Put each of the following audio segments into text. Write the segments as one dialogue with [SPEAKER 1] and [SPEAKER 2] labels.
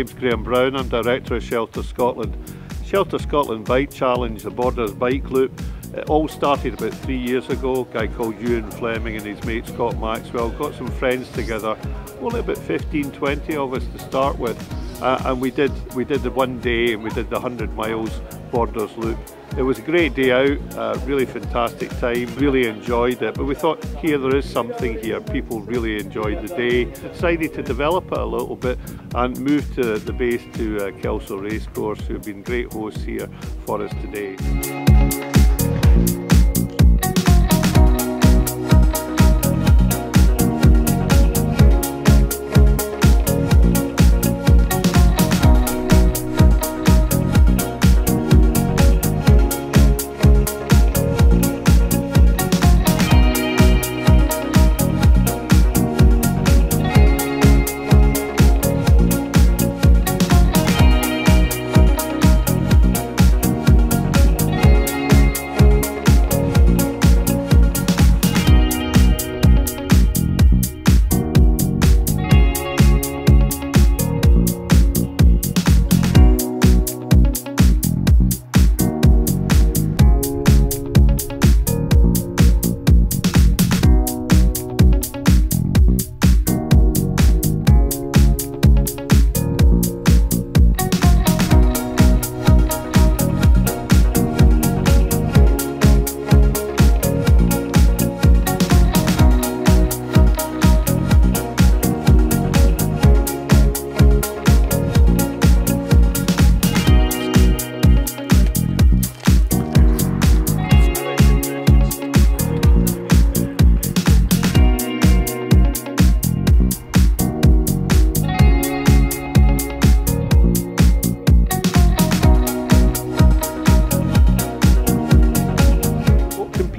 [SPEAKER 1] name's Graeme Brown. I'm Director of Shelter Scotland. Shelter Scotland Bike Challenge, the Borders Bike Loop, it all started about three years ago. A guy called Ewan Fleming and his mate Scott Maxwell got some friends together, only about 15, 20 of us to start with. Uh, and we did we did the one day and we did the 100 miles Borders Loop. It was a great day out, uh, really fantastic time, really enjoyed it. But we thought, here there is something here. People really enjoyed the day. Decided to develop it a little bit and moved to the base to uh, Kelso Racecourse, who have been great hosts here for us today.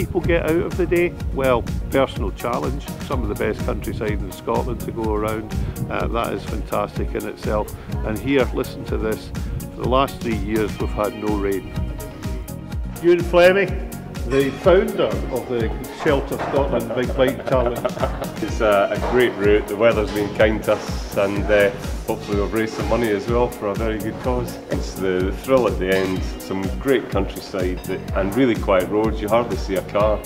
[SPEAKER 1] People get out of the day? Well, personal challenge, some of the best countryside in Scotland to go around. Uh, that is fantastic in itself. And here, listen to this, for the last three years we've had no rain. Ewan Fleming, the founder of the Shelter Scotland Big Bike Challenge.
[SPEAKER 2] It's a, a, great route, the weather's been kind to us and uh, hopefully we'll raise some money as well for a very good cause. It's the, the thrill at the end, some great countryside and really quiet roads, you hardly see a car.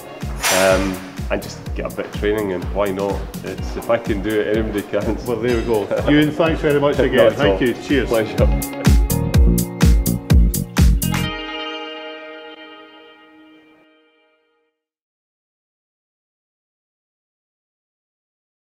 [SPEAKER 2] Um, and just get a bit of training and why not? It's, if I can do it, anybody can.
[SPEAKER 1] Well there we go. Ewan, thanks very much again. Thank you. Cheers.
[SPEAKER 2] Pleasure.